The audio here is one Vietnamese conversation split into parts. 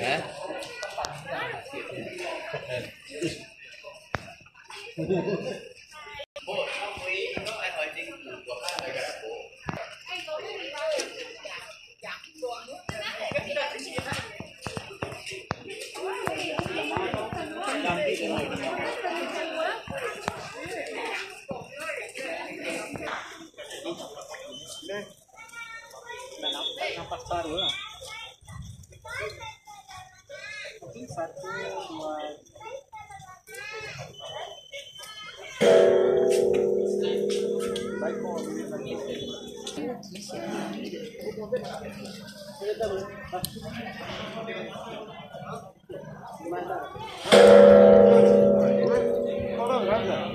哎。Nampak baru Đúng. Mungkin Gracias.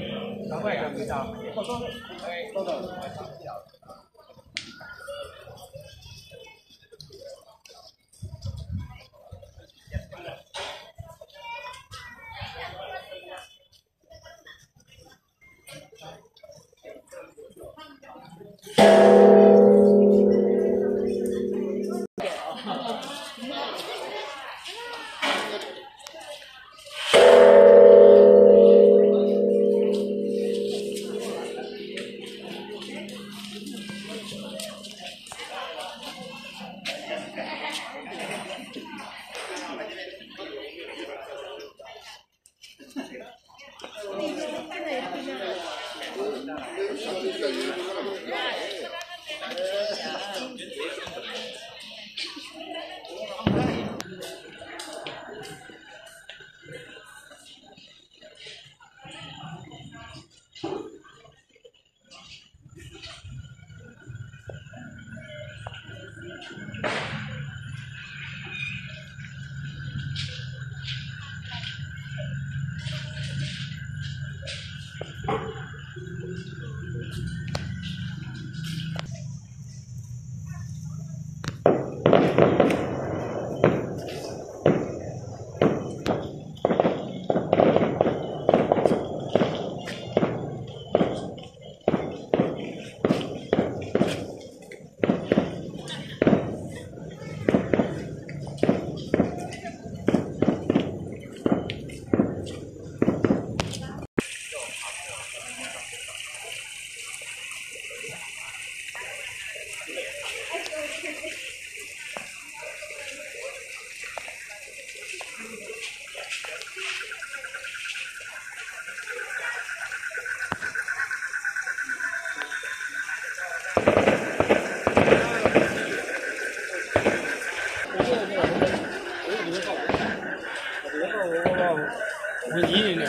我闹了，我我我，我你的呢？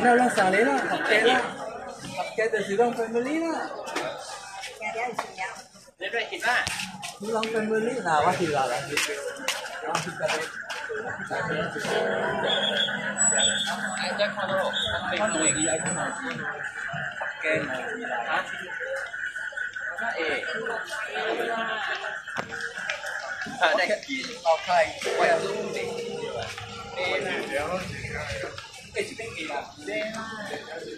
no hablan sanera, captela, captela de Sidón Femelina. Sidón Femelina, va a tirar. Va a tirar. ไอ้แจ็คพอตโลกมันเป็นตัวเอกไอ้ข้างหลังแกงฮะพระเอกอ่าได้แค่ออกใครไปรู้ดิ Yeah.